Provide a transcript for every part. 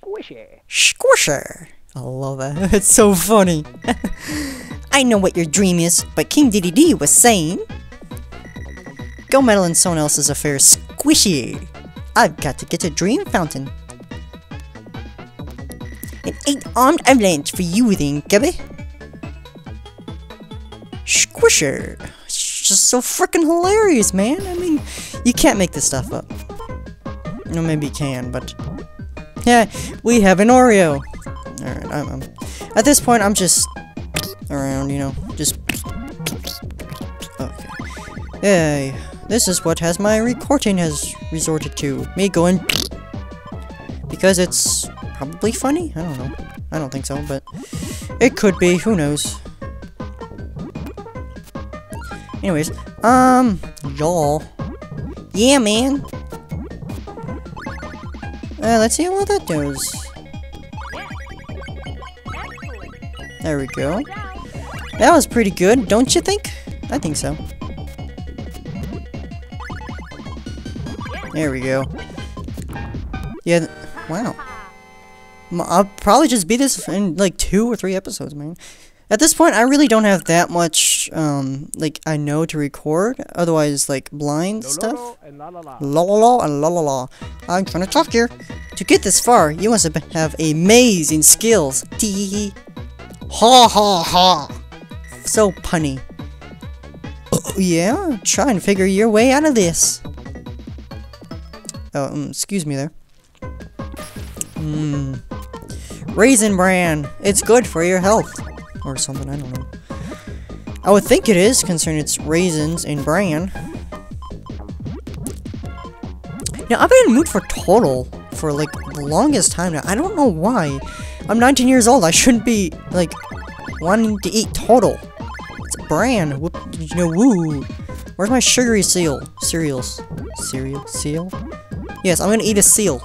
squishy. Squisher. I love that. It's so funny. I know what your dream is, but King Dedede was saying. Go meddle in someone else's affair, squishy. I've got to get a dream fountain. An eight-armed avalanche for you then, Gubby. Squisher. It's just so freaking hilarious, man. I mean, you can't make this stuff up. No, maybe you can, but... Yeah, we have an Oreo. Alright, I'm, I'm... At this point, I'm just... Around, you know, just... Okay. Hey, this is what has my recording has resorted to. Me going... Because it's probably funny? I don't know. I don't think so, but... It could be, who knows. Anyways, um, y'all. Yeah, man. Uh, let's see how well that does. There we go. That was pretty good, don't you think? I think so. There we go. Yeah, wow. I'll probably just beat this in like two or three episodes, man. At this point, I really don't have that much, um, like, I know to record. Otherwise, like, blind stuff. La la and la la la. I'm trying to talk here. To get this far, you must have have amazing skills. Tee Ha ha ha. So punny. Oh, yeah, try and figure your way out of this. Oh, um, excuse me there. Mmm. Raisin bran. It's good for your health. Or something, I don't know. I would think it is, considering it's raisins and bran. Now, I've been in mood for Total for, like, the longest time now. I don't know why. I'm 19 years old. I shouldn't be, like, wanting to eat Total. It's bran. Whoop, you know, woo. Where's my sugary seal? Cereals. Cereal? Seal? Yes, I'm gonna eat a seal.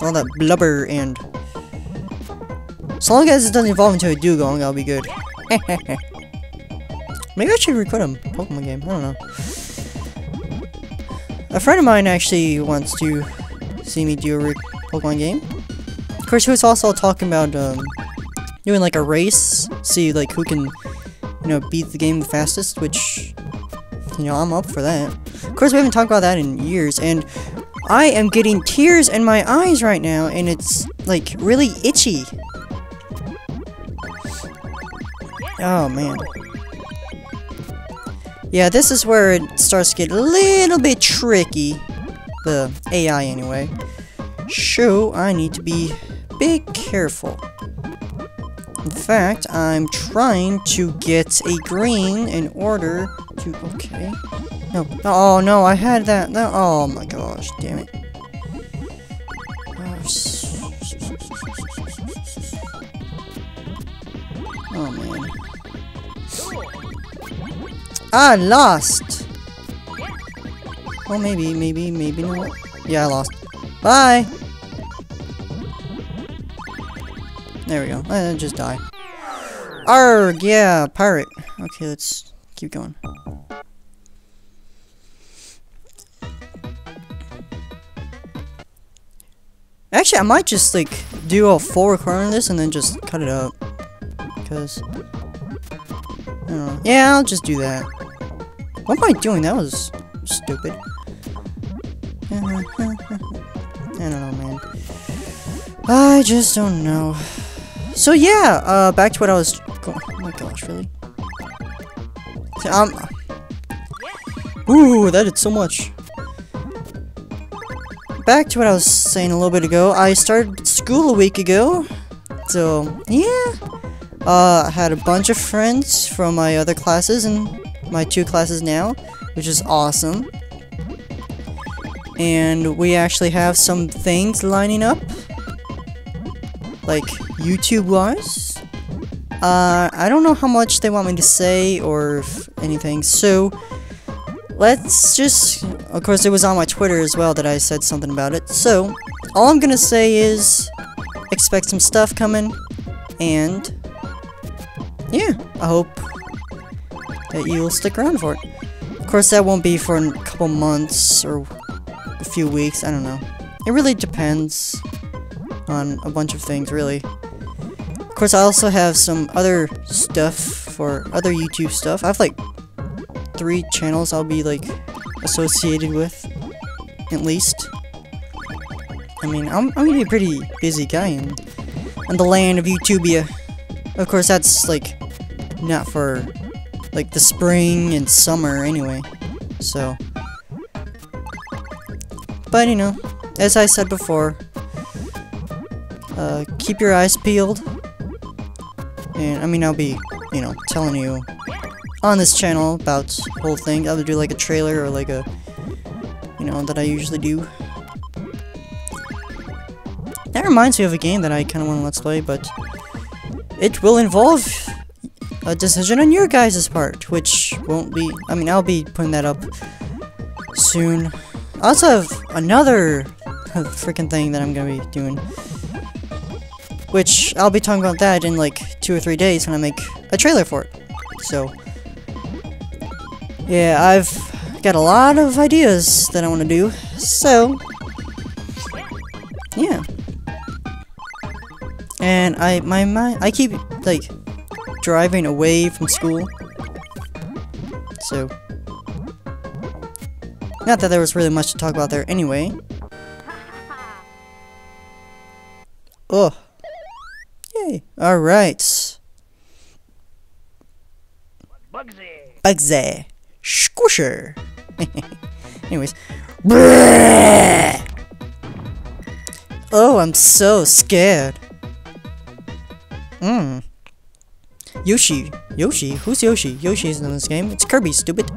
All that blubber and... So long as it doesn't evolve into a dugong, I'll be good. Maybe I should record a Pokemon game. I don't know. A friend of mine actually wants to see me do a Pokemon game. Of course, he was also talking about um, doing like a race, see like who can, you know, beat the game the fastest. Which, you know, I'm up for that. Of course, we haven't talked about that in years, and I am getting tears in my eyes right now, and it's like really itchy. Oh man. Yeah, this is where it starts to get a little bit tricky. The AI, anyway. So, I need to be big careful. In fact, I'm trying to get a green in order to... Okay. No. Oh, no, I had that. Oh, my gosh. Damn it. I lost! Well, maybe, maybe, maybe not. Yeah, I lost. Bye! There we go. Uh, just die. Arg! Yeah, pirate. Okay, let's keep going. Actually, I might just, like, do a full recording of this and then just cut it up. Because... I. Yeah, I'll just do that. What am I doing? That was stupid. I don't know, man. I just don't know. So yeah, uh, back to what I was. Oh my gosh, really? Um. Ooh, that did so much. Back to what I was saying a little bit ago. I started school a week ago. So, yeah. Uh, I had a bunch of friends from my other classes and my two classes now, which is awesome. And we actually have some things lining up, like YouTube-wise. Uh, I don't know how much they want me to say or anything, so let's just... Of course, it was on my Twitter as well that I said something about it. So, all I'm gonna say is expect some stuff coming, and yeah, I hope that you'll stick around for. Of course, that won't be for a couple months or a few weeks, I don't know. It really depends. on a bunch of things, really. Of course, I also have some other stuff for other YouTube stuff. I have like three channels I'll be like associated with, at least. I mean, I'm, I'm gonna be a pretty busy guy in, in the land of YouTubia. Of course, that's like not for like the spring and summer anyway. So, but you know, as I said before, uh, keep your eyes peeled. And I mean, I'll be, you know, telling you on this channel about whole thing. I'll do like a trailer or like a, you know, that I usually do. That reminds me of a game that I kind of want to let's play, but it will involve a decision on your guys' part, which won't be, I mean, I'll be putting that up soon. I also have another freaking thing that I'm gonna be doing, which I'll be talking about that in like two or three days when I make a trailer for it. So, yeah, I've got a lot of ideas that I want to do, so, yeah. And I, my, my, I keep, like, driving away from school. So, not that there was really much to talk about there anyway. Oh. Yay. Alright. Bugsy. Bugsy. Squisher. Anyways. Oh, I'm so scared. Mmm. Yoshi. Yoshi? Who's Yoshi? Yoshi's in this game. It's Kirby, stupid.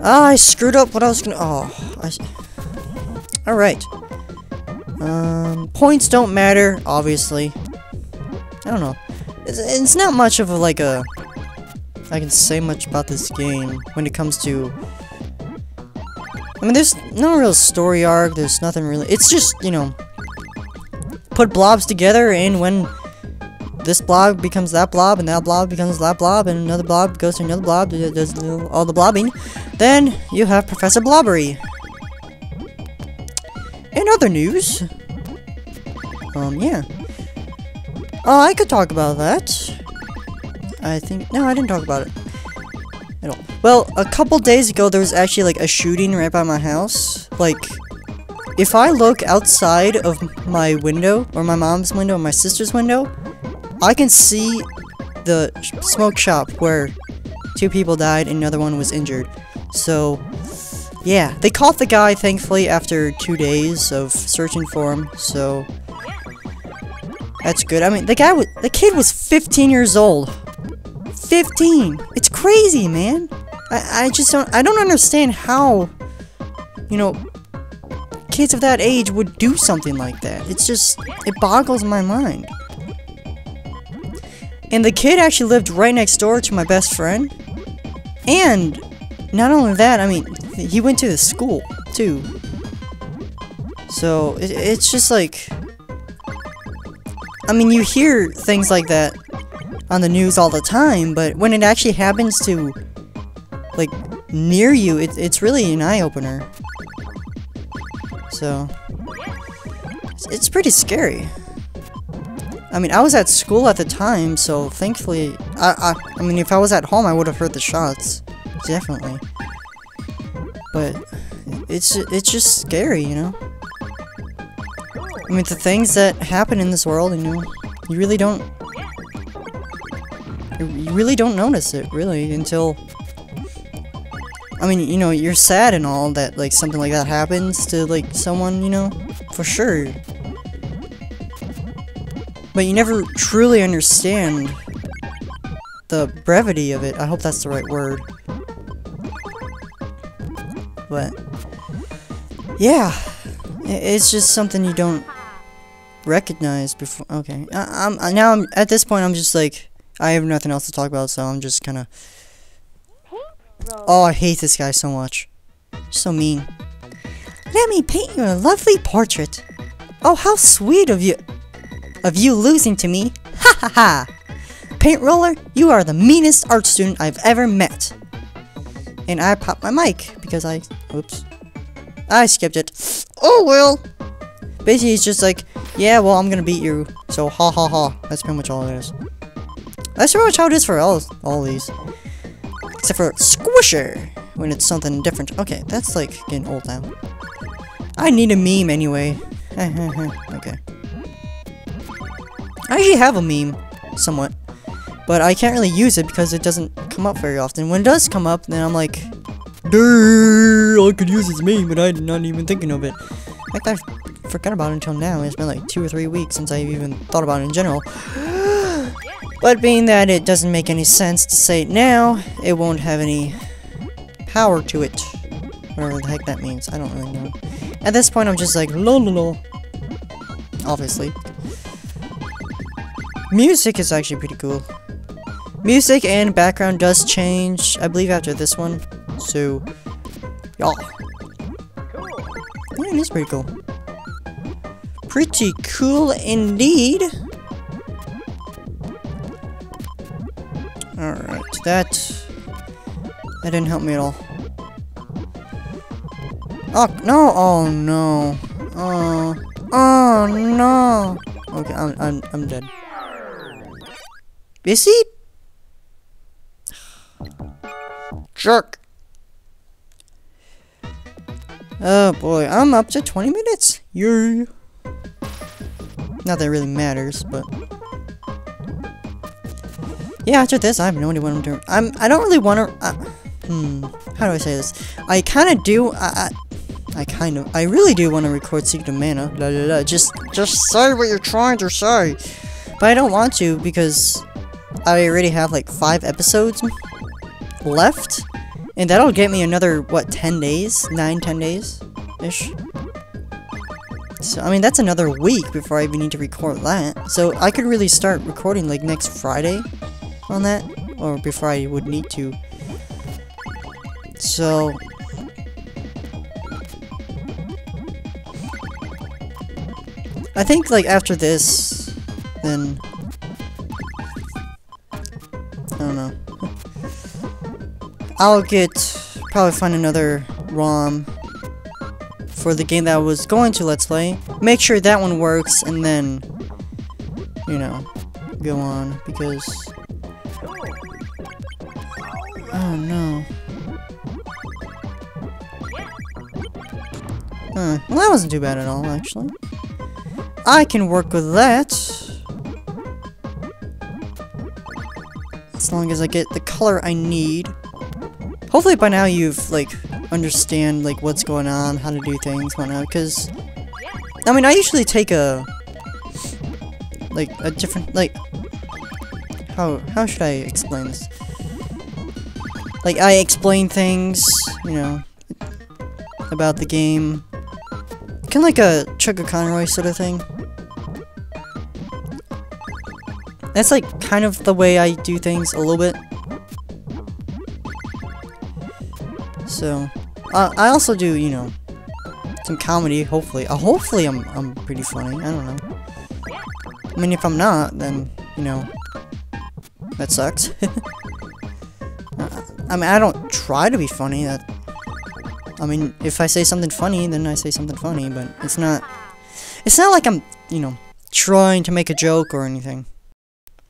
Ah, I screwed up what I was gonna- Oh. I... Alright. Um, points don't matter, obviously. I don't know. It's, it's not much of a, like, a... I can say much about this game when it comes to... I mean, there's no real story arc, there's nothing really... It's just, you know... Put blobs together, and when this blob becomes that blob, and that blob becomes that blob, and another blob goes to another blob, does all the blobbing, then you have Professor Blobbery. In other news, um, yeah. Oh, I could talk about that. I think, no, I didn't talk about it at all. Well, a couple days ago, there was actually, like, a shooting right by my house. Like, if I look outside of my window, or my mom's window, or my sister's window, I can see the smoke shop where two people died and another one was injured. So, yeah, they caught the guy, thankfully, after two days of searching for him, so... That's good. I mean, the guy was- the kid was 15 years old. 15! It's crazy, man! I, I just don't- I don't understand how, you know, kids of that age would do something like that. It's just- it boggles my mind. And the kid actually lived right next door to my best friend. And not only that, I mean, he went to the school too. So it, it's just like, I mean, you hear things like that on the news all the time, but when it actually happens to, like, near you, it, it's really an eye opener. So it's, it's pretty scary. I mean, I was at school at the time, so thankfully, I, I, I mean, if I was at home, I would have heard the shots, definitely. But it's it's just scary, you know. I mean, the things that happen in this world, you know, you really don't, you really don't notice it, really, until. I mean, you know, you're sad and all that, like, something like that happens to, like, someone, you know, for sure but you never truly understand the brevity of it. I hope that's the right word. But, yeah, it's just something you don't recognize before. Okay, I, am now. I'm at this point. I'm just like I have nothing else to talk about, so I'm just kind of. Oh, I hate this guy so much. So mean. Let me paint you a lovely portrait. Oh, how sweet of you of you losing to me. Ha ha ha! Paint Roller, you are the meanest art student I've ever met. And I popped my mic because I, oops, I skipped it. Oh well. Basically, he's just like, Yeah, well, I'm gonna beat you. So, ha ha ha. That's pretty much all it is. That's pretty much how it is for all, all these. Except for Squisher, when it's something different. Okay, that's like getting old now. I need a meme anyway. okay. I actually have a meme, somewhat. But I can't really use it because it doesn't come up very often. When it does come up, then I'm like, I could use this meme, but I'm not even thinking of it. In fact, I forgot about it until now. It's been like two or three weeks since I've even thought about it in general. but being that it doesn't make any sense to say it now, it won't have any power to it. Whatever the heck that means. I don't really know. At this point, I'm just like, lol, lol. Obviously. Music is actually pretty cool. Music and background does change, I believe, after this one. So, yeah. Yeah, pretty cool. Pretty cool indeed. Alright, that... That didn't help me at all. Oh, no! Oh, no. Oh, oh, no! Okay, I'm, I'm, I'm dead. Is he? Jerk. Oh boy, I'm up to 20 minutes. Yay. Not that it really matters, but yeah. After this, I have no idea what I'm doing. I'm. I don't really want to. Uh, hmm. How do I say this? I kind of do. I, I, I kind of. I really do want to record Secret of Mana. La la la. Just, just say what you're trying to say. But I don't want to because I already have like five episodes left. And that'll get me another, what, 10 days? 9, 10 days-ish? So, I mean, that's another week before I even need to record that. So, I could really start recording, like, next Friday on that. Or before I would need to. So... I think, like, after this, then... I'll get, probably find another ROM for the game that I was going to Let's Play. Make sure that one works, and then, you know, go on, because... Oh, no. Huh. Well, that wasn't too bad at all, actually. I can work with that. As long as I get the color I need. Hopefully by now you've, like, understand, like, what's going on, how to do things, whatnot, because... I mean, I usually take a... Like, a different, like... How, how should I explain this? Like, I explain things, you know, about the game. Kind of like a Chuggaaconroy sort of thing. That's, like, kind of the way I do things a little bit. So, uh, I also do, you know, some comedy, hopefully. Uh, hopefully I'm, I'm pretty funny, I don't know. I mean, if I'm not, then, you know, that sucks. uh, I mean, I don't try to be funny, that... I mean, if I say something funny, then I say something funny, but it's not... It's not like I'm, you know, trying to make a joke or anything.